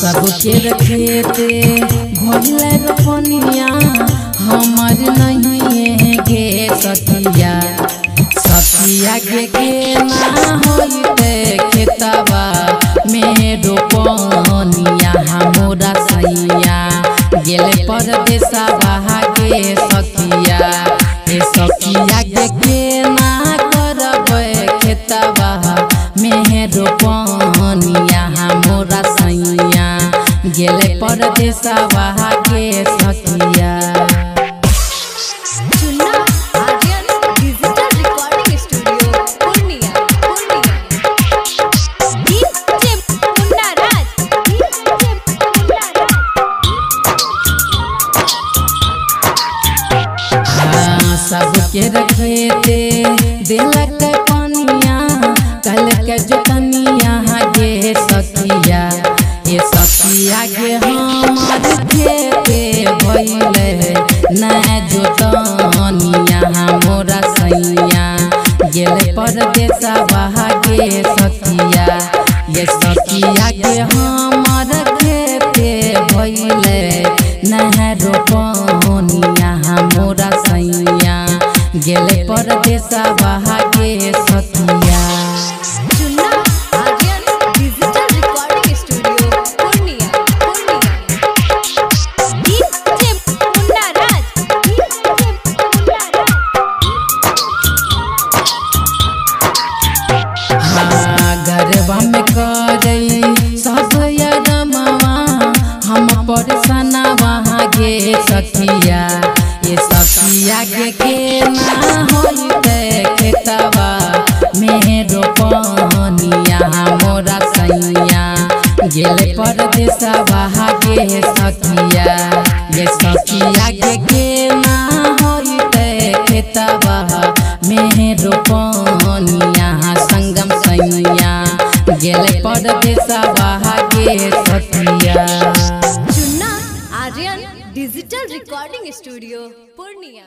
सबके रखेते भोजल रोपनिया हमार नहीं है गे सतिया सतिया के ना होई गेले परदेसवा के सखिया। ए सखिया के के ना करबै खेतवा में रोपनिया हमरा सैया। गेले परदेसवा के सबके रखेते दिलक पनिया कल के जोतनिया गे सतिया ये सतिया गे हमार खेते भइले न जोतनिया मोरा सैया। गेले परदेसा बहा गे सतिया ये सतिया गे हमार बहा गे सतिया चुन्ना सखिया के के ना होइते खेतवा में रोपनिया मोरा सैया। गेले परदेसवा गे सखिया, ये सखिया के के ना होइते खेतवा में रोपनिया संगम सैया। गेले परदेसवा गे सखिया। Digital recording studio Purnia